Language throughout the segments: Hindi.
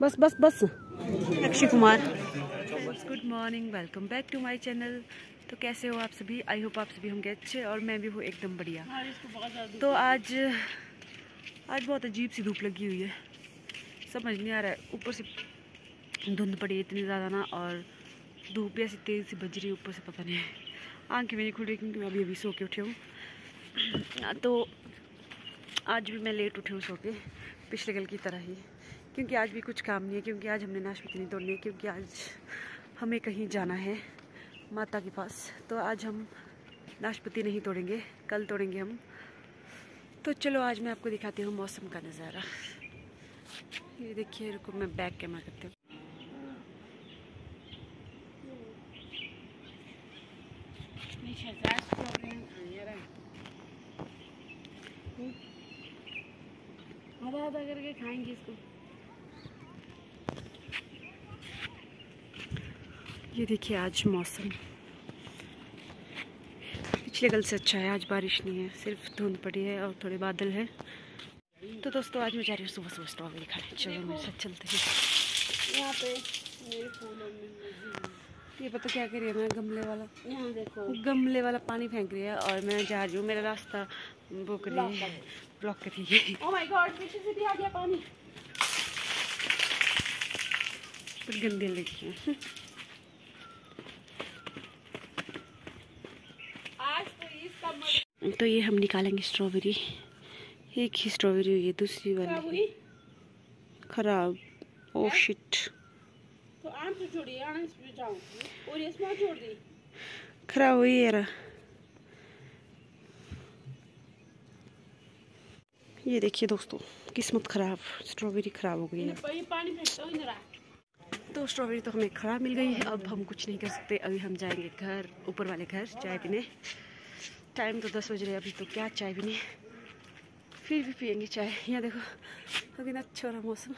बस बस बस। Akshay Kumar. Good morning welcome back to my channel तो कैसे हो आप सभी? आई होप आप सभी होंगे अच्छे और मैं भी हूँ एकदम बढ़िया। तो आज आज बहुत अजीब सी धूप लगी हुई है। समझ नहीं आ रहा है। ऊपर से धुंध पड़ी इतनी ज़्यादा ना और धूप भी ऐसी तेज़ सी बज रही है ऊपर से पता नहीं। आँखें मेरी खुल रही क्योंकि मैं अभी अभी सो के उठी हूँ। तो आज भी मैं लेट उठी हूँ सो के। पिछले कल की तरह ही। क्योंकि आज भी कुछ काम नहीं है क्योंकि आज हमने नाशपति नहीं तोड़नी है क्योंकि आज हमें कहीं जाना है माता के पास। तो आज हम नाशपति नहीं तोड़ेंगे कल तोड़ेंगे हम। तो चलो आज मैं आपको दिखाती हूँ मौसम का नज़ारा। ये देखिए रुको मैं बैक कैमरा करती हूँ। आधा आधा करके खाएँगे इसको। ये देखिए आज मौसम। पिछले कल से अच्छा है, आज बारिश नहीं है, सिर्फ़ धुंध पड़ी है और थोड़े बादल है। तो दोस्तों, आज मैं जा रही हूँ सुबह सुबह स्ट्रॉबेरी खाने चलो, मेरे साथ चलते हैं। यहाँ पे मेरे फूलों ये पता क्या करिए मैं गमले वाला यहाँ देखो। गमले वाला पानी फेंक रही है और मैं जा रही हूँ मेरा रास्ता वो कर रही है। ब्लॉक कर रही है। Oh my god, पीछे से भी आ गया पानी। पर गंदे लगी हैं। तो तो ये हम निकालेंगे स्ट्रॉबेरी। एक ही स्ट्रॉबेरी हुई है दूसरी वाली। खराब। ओ शिट खराब ये देखिए दोस्तों, किस्मत खराब स्ट्रॉबेरी खराब हो गई है। तो स्ट्रॉबेरी तो हमें खराब मिल गई है, अब हम कुछ नहीं कर सकते। अभी हम जाएँगे घर, ऊपर वाले घर, चाय पीने। टाइम तो दस बज रहे अभी तो क्या चाय पीने? फिर भी पियेंगे चाय। यहाँ देखो, अभी ना अच्छा हो रहा मौसम।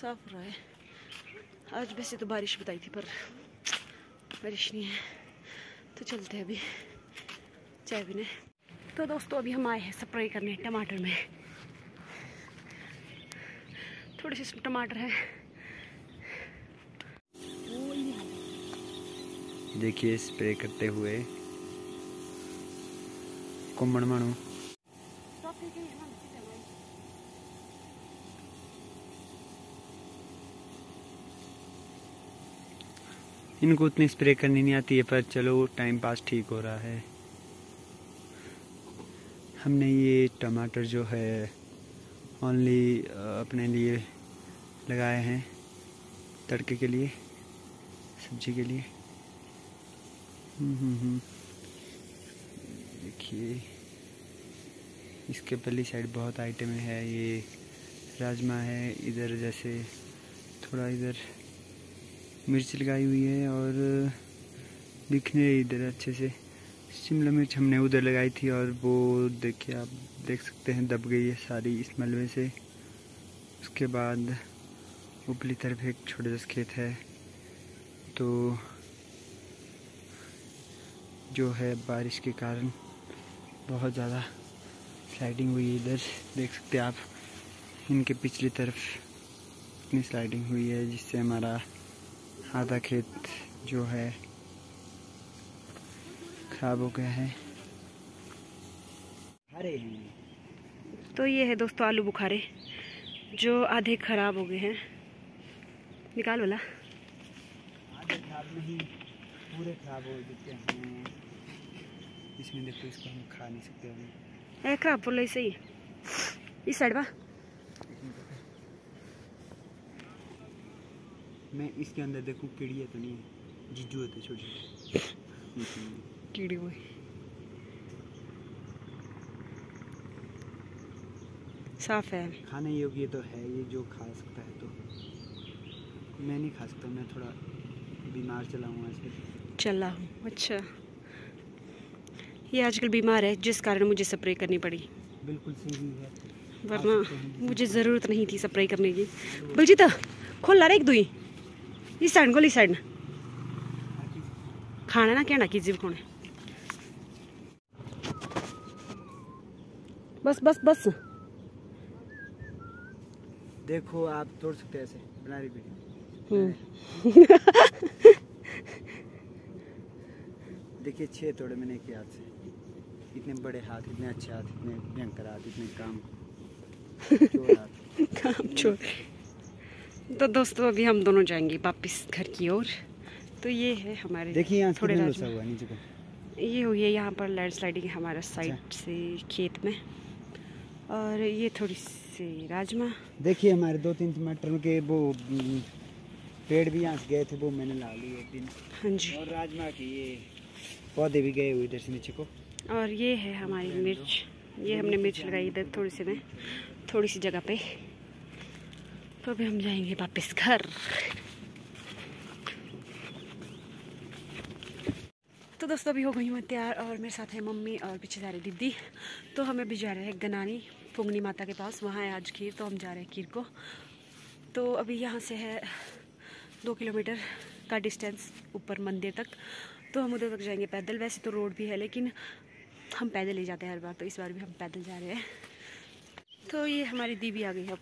साफ़ हो रहा है। आज वैसे तो बारिश बताई थी पर बारिश नहीं है। तो चलते हैं अभी चाय पीने। तो दोस्तों अभी हम आए हैं स्प्रे करने टमाटर में। थोड़े से टमाटर है। देखिए स्प्रे करते हुए। कुम्मण मानो इनको उतनी स्प्रे करनी नहीं आती है पर चलो टाइम पास ठीक हो रहा है। हमने ये टमाटर जो है ओनली अपने लिए लगाए हैं तड़के के लिए सब्ज़ी के लिए। हम्म, हम्म, हम्म। देखिए इसके पहली साइड बहुत आइटम है ये राजमा है इधर जैसे थोड़ा इधर। मिर्च लगाई हुई है और दिखने इधर अच्छे से। शिमला मिर्च हमने उधर लगाई थी और वो देखिए आप देख सकते हैं, दब गई है सारी इस मलबे से। उसके बाद ऊपरी तरफ़ एक छोटा सा खेत है। तो जो है बारिश के कारण बहुत ज़्यादा स्लाइडिंग हुई है इधर। देख सकते हैं आप, इनके पिछली तरफ़ इतनी स्लाइडिंग हुई है जिससे हमारा आधा खेत जो है खराब हो गया है। हरे तो ये है दोस्तों आलू बुखारे जो आधे खराब हो गए हैं। निकाल वाला। आधे खराब नहीं पूरे खराब हो चुके हैं। इसमें देखो इसको हम खा नहीं सकते अभी। खराब बोल सही। इस साइड बा मैं इसके अंदर देखूँ कीड़ी है तो नहीं है जिज्जू होते छोटे छोटे। कीड़ी हुई। साफ़ है। खाने योग्य तो है ये जो खा सकता है तो। मैं नहीं खा सकता मैं थोड़ा बीमार चला हूँ आजकल चला हूँ अच्छा। ये आजकल बीमार है जिस कारण मुझे स्प्रे करनी पड़ी। बिल्कुल सही है। वरना मुझे ज़रूरत नहीं थी स्प्रे करने की। बलजीत खोल ला रे एक दुई। इस साइड खोल इस साइड खाना ना कहना कीजिए खोने बस बस बस देखो आप तोड़ सकते हैं ऐसे बना रही वीडियो हम्म। देखिए छह तोड़े मैंने एक हाथ से। इतने बड़े हाथ इतने अच्छे हाथ इतने भयंकर हाथ इतने काम। काम छोड़ तो दोस्तों अभी हम दोनों जाएँगे वापस घर की ओर। तो ये है हमारे देखिए थोड़े हुआ नीचे को ये हुई है यहाँ पर लैंड स्लाइडिंग हमारा अच्छा। साइड से खेत में। और ये थोड़ी सी राजमा। देखिए हमारे दो तीन टमाटर के वो हम्म, पेड़ भी यहाँ से गए थे वो मैंने ला लिए एक दिन। हाँ जी। और राजमा की ये पौधे भी गए हुए इधर से नीचे को। और ये है हमारी मिर्च। ये हमने मिर्च लगाई इधर थोड़ी सी में थोड़ी सी जगह पे। तो अभी हम जाएँगे वापस घर। तो दोस्तों, अभी हो गई हूँ तैयार और मेरे साथ है मम्मी और पीछे जा रही दीदी। तो हम अभी जा रहे हैं गनानी पुंगनी माता के पास। वहाँ है आज खीर तो हम जा रहे हैं खीर को। तो अभी यहाँ से है दो किलोमीटर का डिस्टेंस ऊपर मंदिर तक। तो हम उधर तक जाएँगे पैदल। वैसे तो रोड भी है, लेकिन हम पैदल ही जाते हैं हर बार तो इस बार भी हम पैदल जा रहे हैं। तो ये हमारी दीदी आ गई अब।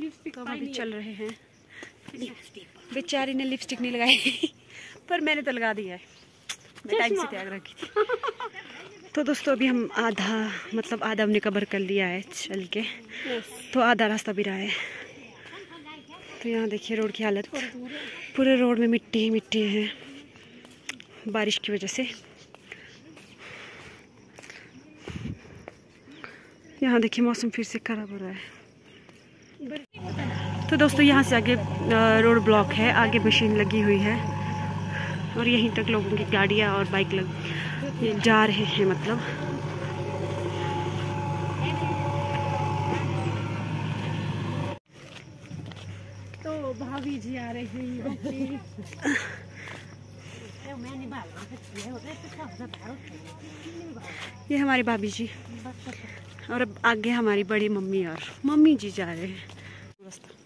तो अभी चल रहे हैं। बेचारी ने लिपस्टिक नहीं लगाई। पर मैंने तो लगा दिया है। मैं टाइम से त्याग रखी थी। तो दोस्तों अभी हम आधा मतलब आधा हमने कवर कर लिया है चल के। तो आधा रास्ता भी रहा है। तो यहाँ देखिए रोड की हालत। पूरे रोड में मिट्टी ही मिट्टी है। बारिश की वजह से। यहाँ देखिए मौसम फिर से खराब हो रहा है। तो दोस्तों यहाँ से आगे रोड ब्लॉक है। आगे मशीन लगी हुई है। और यहीं तक लोगों की गाड़ियाँ और बाइक लग जा रहे हैं मतलब। तो भाभी जी आ रही हैं ये हमारी भाभी जी। और अब आगे हमारी बड़ी मम्मी और मम्मी जी जा रहे हैं। रास्ता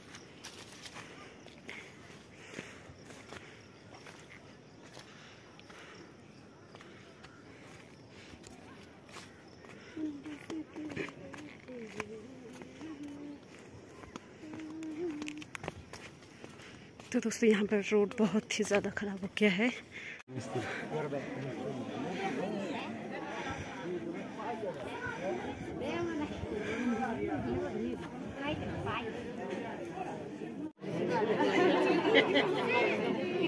तो दोस्तों यहाँ पर रोड बहुत ही ज़्यादा ख़राब हो गया है।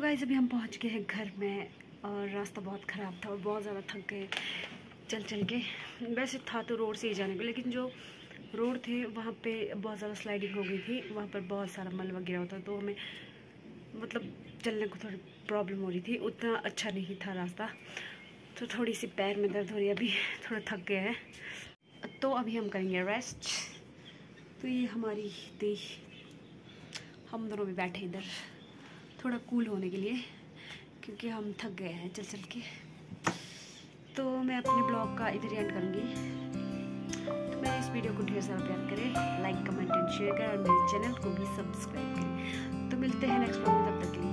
गाइस अभी हम पहुँच गए हैं घर में और रास्ता बहुत ख़राब था और बहुत ज़्यादा थक गए। चल चल के। वैसे था तो रोड से ही जाने को, लेकिन जो रोड थे, वहाँ पे बहुत ज़्यादा स्लाइडिंग हो गई थी। वहाँ पर बहुत सारा मलबा गिरा होता तो हमें मतलब चलने को थोड़ी प्रॉब्लम हो रही थी। उतना अच्छा नहीं था रास्ता। तो थोड़ी सी पैर में दर्द हो रही है अभी। थोड़ा थक गया है। तो अभी हम करेंगे रेस्ट तो ये हमारी दी हम दोनों भी बैठे इधर, थोड़ा कूल होने के लिए, क्योंकि हम थक गए हैं चल चल के। तो मैं अपने ब्लॉग का इधर एंड करूँगी। तो मेरे इस वीडियो को ढेर सारा प्यार करें लाइक कमेंट एंड शेयर करें, और मेरे चैनल को भी सब्सक्राइब करें। तो मिलते हैं नेक्स्ट ब्लॉग तब तक के लिए।